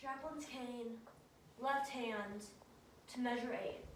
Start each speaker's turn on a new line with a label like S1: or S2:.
S1: chaplain's cane, left hand to measure eight.